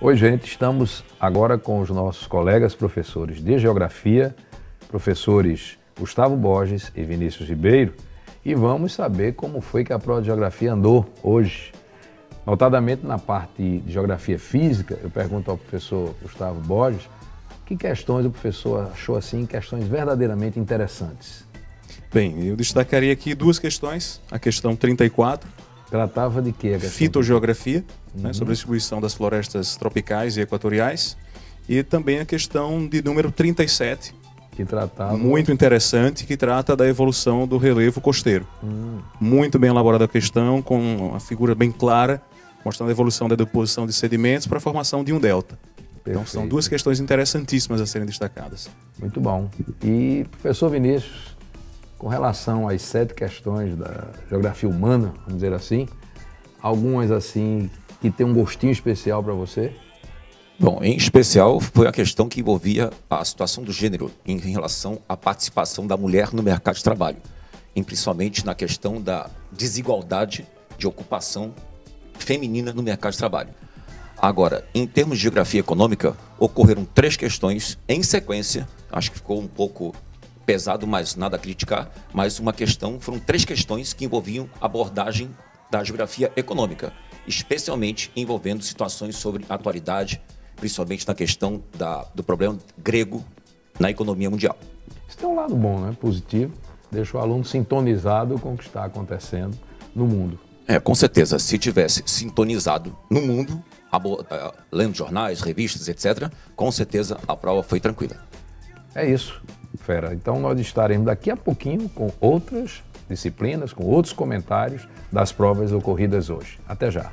Oi, gente, estamos agora com os nossos colegas professores de Geografia, professores Gustavo Borges e Vinícius Ribeiro, e vamos saber como foi que a prova de Geografia andou hoje. Notadamente na parte de Geografia Física, eu pergunto ao professor Gustavo Borges que questões o professor achou assim, questões verdadeiramente interessantes. Bem, eu destacaria aqui duas questões. A questão 34. Tratava de quê? Fitogeografia, uhum. né, sobre a distribuição das florestas tropicais e equatoriais. E também a questão de número 37. Que tratava... Muito interessante, que trata da evolução do relevo costeiro. Hum. Muito bem elaborada a questão, com uma figura bem clara, mostrando a evolução da deposição de sedimentos para a formação de um delta. Perfeito. Então são duas questões interessantíssimas a serem destacadas. Muito bom. E, professor Vinícius, com relação às sete questões da geografia humana, vamos dizer assim, algumas assim que tem um gostinho especial para você? Bom, em especial foi a questão que envolvia a situação do gênero em relação à participação da mulher no mercado de trabalho, e principalmente na questão da desigualdade de ocupação feminina no mercado de trabalho. Agora, em termos de geografia econômica, ocorreram três questões em sequência, acho que ficou um pouco pesado, mas nada a criticar, mas uma questão, foram três questões que envolviam abordagem da geografia econômica, especialmente envolvendo situações sobre atualidade, principalmente na questão da, do problema grego na economia mundial. Isso tem um lado bom, né? positivo, deixa o aluno sintonizado com o que está acontecendo no mundo. É, com certeza, se tivesse sintonizado no mundo, lendo jornais, revistas, etc., com certeza a prova foi tranquila. É isso. Fera. Então nós estaremos daqui a pouquinho com outras disciplinas, com outros comentários das provas ocorridas hoje. Até já.